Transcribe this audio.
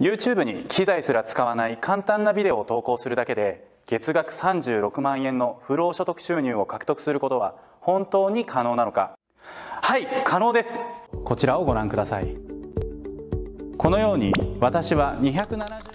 YouTube に機材すら使わない簡単なビデオを投稿するだけで月額36万円の不労所得収入を獲得することは本当に可能なのか。はい可能です。こちらをご覧ください。このように私は270